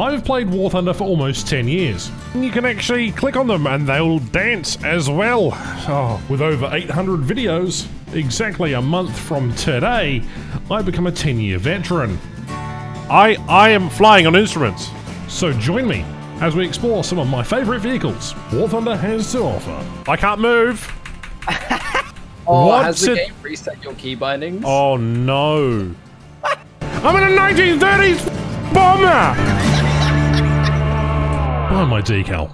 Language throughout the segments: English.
I've played War Thunder for almost 10 years. You can actually click on them and they'll dance as well. Oh, with over 800 videos, exactly a month from today, I become a 10 year veteran. I, I am flying on instruments. So join me as we explore some of my favourite vehicles War Thunder has to offer. I can't move. Oh, What's has the game reset your key bindings? Oh no. I'm in a 1930s bomber! Buy my decal.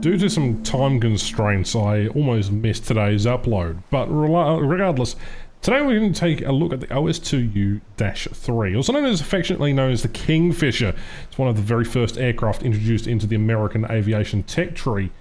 Due to some time constraints, I almost missed today's upload. But regardless, today we're going to take a look at the OS2U-3, also known as affectionately known as the Kingfisher. It's one of the very first aircraft introduced into the American aviation tech tree.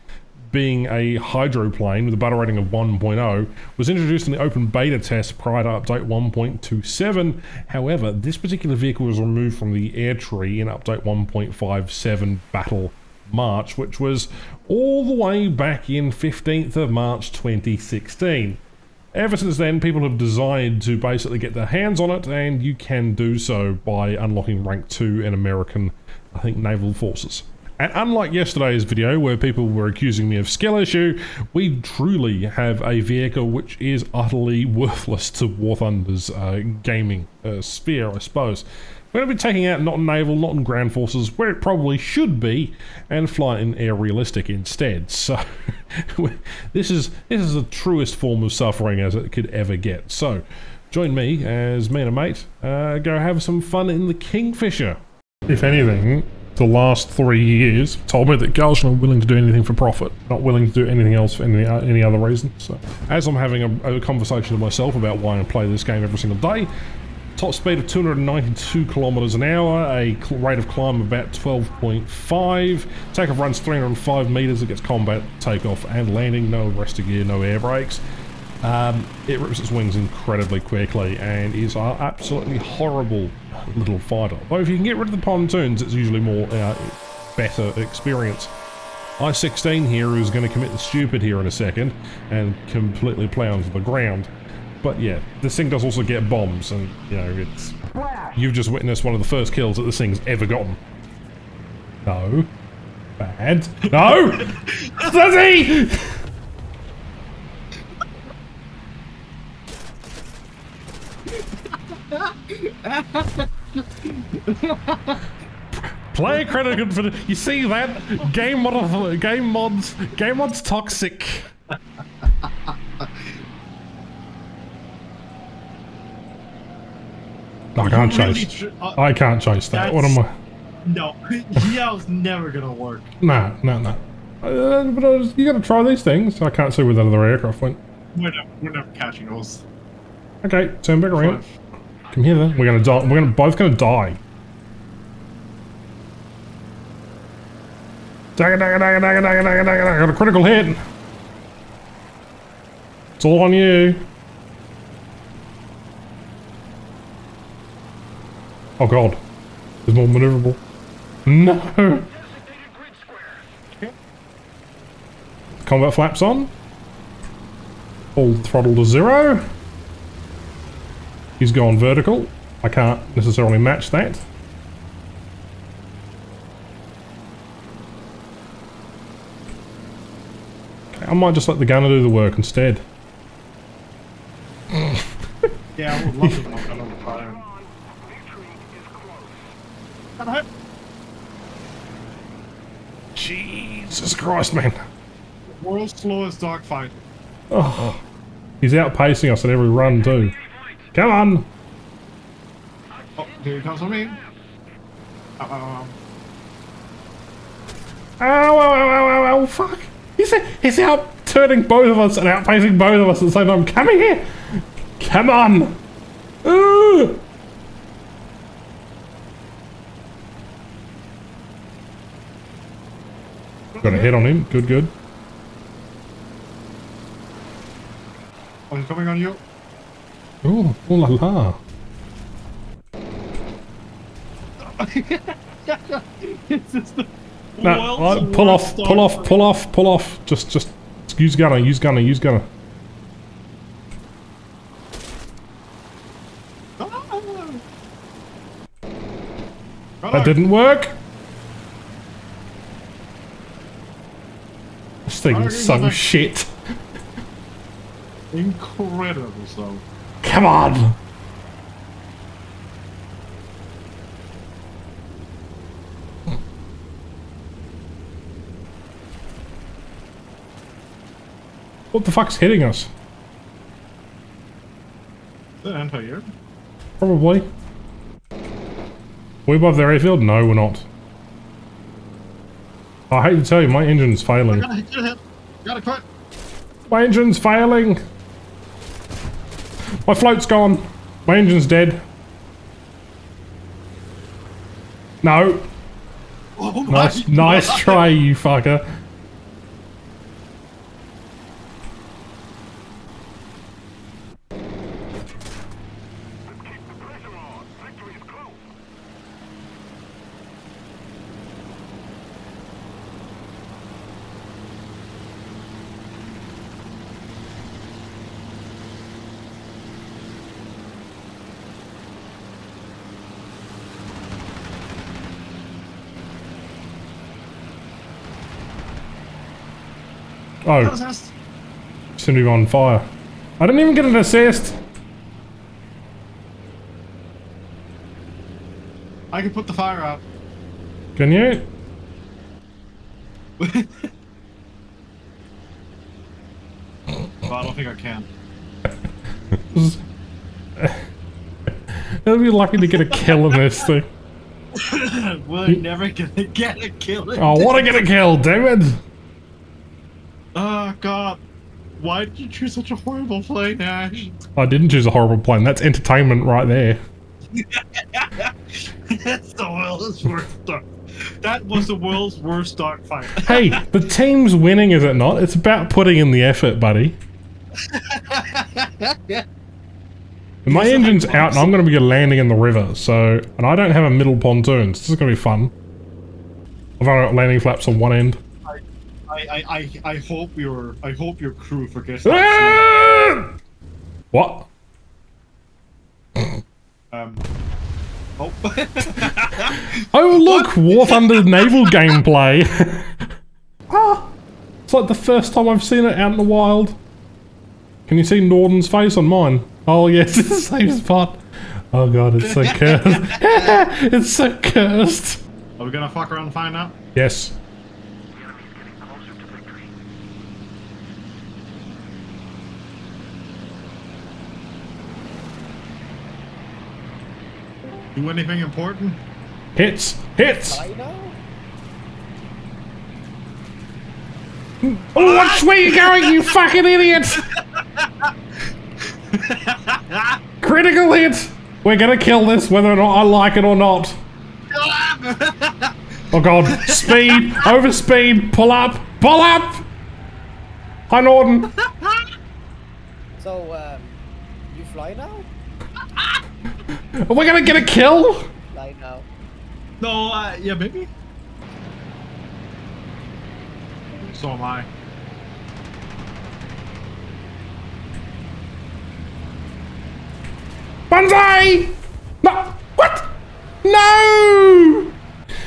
Being a hydroplane with a battle rating of 1.0, was introduced in the open beta test prior to update 1.27. However, this particular vehicle was removed from the air tree in update 1.57 Battle March, which was all the way back in 15th of March 2016. Ever since then, people have desired to basically get their hands on it, and you can do so by unlocking rank 2 in American, I think, naval forces. And unlike yesterday's video where people were accusing me of skill issue, we truly have a vehicle which is utterly worthless to War Thunder's uh, gaming uh, sphere, I suppose. We're going to be taking out not naval, not in ground forces, where it probably should be, and fly in air realistic instead. So this is this is the truest form of suffering as it could ever get. So join me as me and a mate uh, go have some fun in the Kingfisher. If anything, the last three years told me that girls are not willing to do anything for profit, not willing to do anything else for any, uh, any other reason. So as I'm having a, a conversation with myself about why I play this game every single day, Top speed of 292 kilometers an hour, a rate of climb of about 12.5. Takeoff runs 305 meters. It gets combat takeoff and landing. No arrestor gear, no air brakes. Um, it rips its wings incredibly quickly and is an absolutely horrible little fighter. Though if you can get rid of the pontoons, it's usually more uh, better experience. I-16 here is going to commit the stupid here in a second and completely play onto the ground. But yeah, this thing does also get bombs, and you know it's. You've just witnessed one of the first kills that this thing's ever gotten. No. Bad. No! Suzy! Player credit for the, you see that game mod game mods game mods toxic. I can't Really chase. uh, I can't chase that. What am I? no, yell's never gonna work. No, no, no. Uh, but I was, you gotta try these things. I can't see where that other aircraft went. We're never, we're never catching those. Okay, turn back around. Fine. Come here then. We're gonna die. We're gonna both gonna die. Dagger, dagger, dagger, dagger, dagger, dagger, dagger. I got a critical hit. It's all on you. Oh god. There's more maneuverable. No. Combat flaps on. Full throttle to zero. He's gone vertical. I can't necessarily match that. Okay, I might just let the gunner do the work instead. Yeah, I would love to knock on fire. Jesus Christ, man. World's slowest dogfight. Oh, he's outpacing us at every run too. Come on. Oh, here he comes on me. Ow, ow, ow. Ow, ow, ow, ow, ow, ow, fuck. He's, he's out turning both of us and outpacing both of us at the same time. Come here. Come on. Ooh. Got a hit on him. Good, good. Oh, he's coming on you. Ooh, ooh la la. the, No, uh, pull off, pull off, pull off, pull off. Just, just use gunner, use gunner, use gunner. That didn't work. This thing is so shit. Incredible, so. Come on. What the fuck's hitting us? The anti-air. Probably. We above their airfield? No, we're not. I hate to tell you, my engine's failing. Gotta hit, gotta hit. Gotta quit. My engine's failing! My float's gone. My engine's dead. No. Oh Nice, nice try, you fucker. Oh, was us. seem to be on fire. I didn't even get an assist. I can put the fire out. Can you? Well, I don't think I can. I'll be lucky to get a kill in this thing. We're never gonna get a kill. Oh, I want to get a kill, damn it! Oh god. Why did you choose such a horrible plane, Ash? I didn't choose a horrible plane. That's entertainment right there. That's the world's worst dog. That was the world's worst dogfight. Hey, the team's winning, is it not? It's about putting in the effort, buddy. And my engine's out, and I'm going to be landing in the river. So, and I don't have a middle pontoon. So this is going to be fun. I've only got landing flaps on one end. I, I, I, I hope your I hope your crew forgets that. What? Um, oh. Oh look, War Thunder naval gameplay. ah, it's like the first time I've seen it out in the wild. Can you see Norden's face on mine? Oh yes, it's the same spot. Oh god, it's so cursed. it's so cursed. Are we gonna fuck around and find out? Yes. Do anything important? Hits. Hits. I know. Oh, watch where you going, you fucking idiot! Critical hit. We're gonna kill this, whether or not I like it or not. Oh god, speed, over speed, pull up, pull up! Hi Norton. So, um, you fly now? Are we gonna get a kill? Fly now. no, uh, yeah, maybe. So am I. Banzai! No! What? No!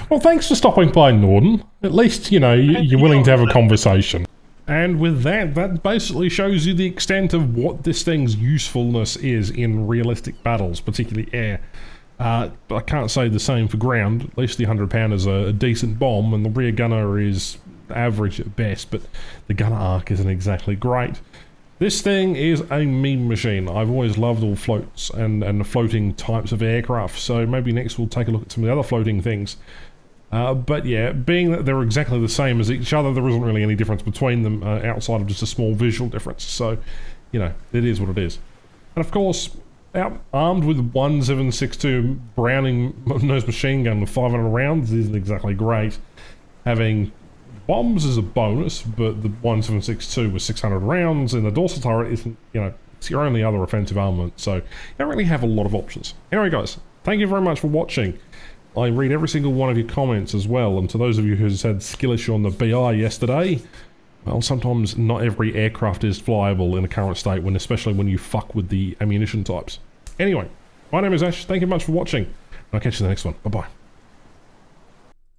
Well, thanks for stopping by, Norden. At least, you know, you, you're willing to have a conversation. And with that, that basically shows you the extent of what this thing's usefulness is in realistic battles, particularly air. Uh, I can't say the same for ground. At least the 100 pound is a, a decent bomb, and the rear gunner is average at best, but the gunner arc isn't exactly great. This thing is a meme machine. I've always loved all floats and, and floating types of aircraft, so maybe next we'll take a look at some of the other floating things. Uh, but yeah, being that they're exactly the same as each other, there isn't really any difference between them uh, outside of just a small visual difference. So, you know, it is what it is. And of course, out armed with 1762 Browning nose machine gun with 500 rounds isn't exactly great. Having bombs is a bonus, but the 1762 with 600 rounds in the dorsal turret isn't, you know, it's your only other offensive armament. So you don't really have a lot of options. Anyway, guys, thank you very much for watching. I read every single one of your comments as well, and to those of you who said skill issue on the BI yesterday, well, sometimes not every aircraft is flyable in the current state, when especially when you fuck with the ammunition types. Anyway, my name is Ash, thank you much for watching, and I'll catch you in the next one. Bye-bye.